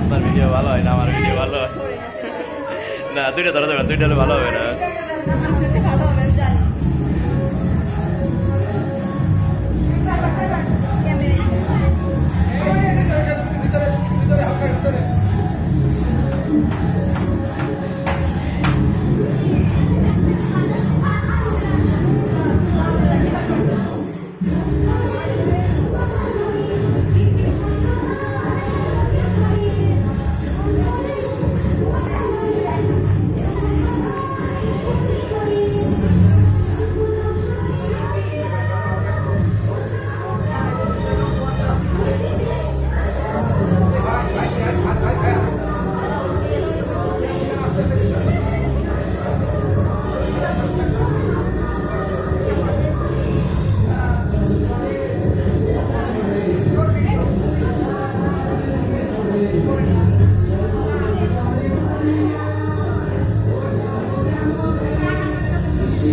আপনার ভিডিও ভালো হয় না আমার ভিডিও ভালো হয়? না, দুইটা ধরা যাবে দুইটা ভালো হবে না।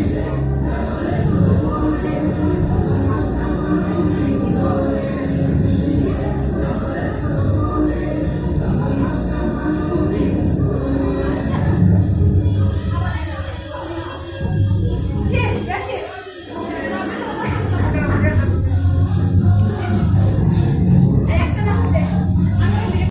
Jesus.